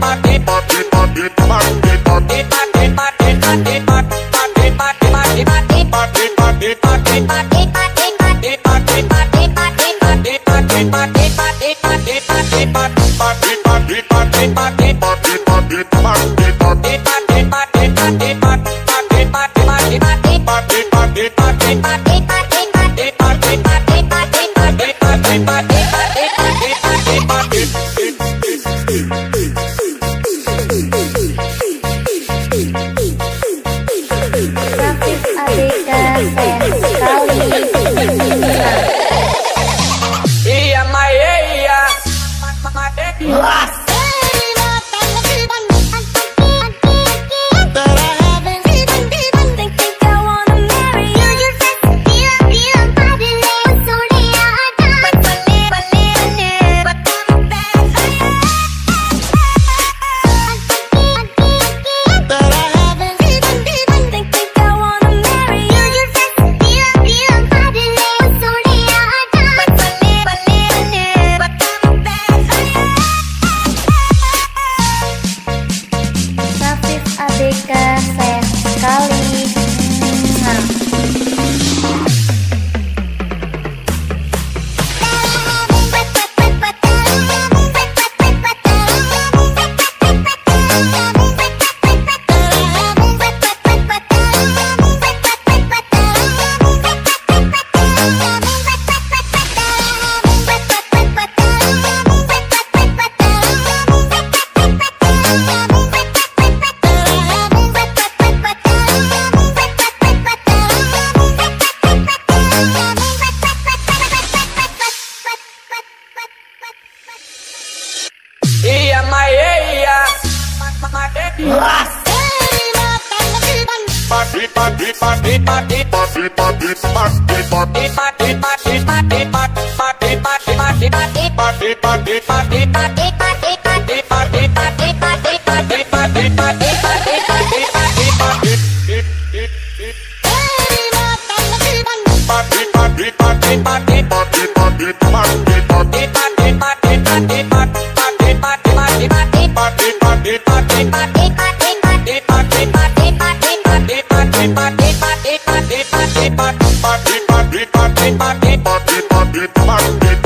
Bye. Bye. Yes. Bye. Bang, bang, It bang, It bang, It bang, bang,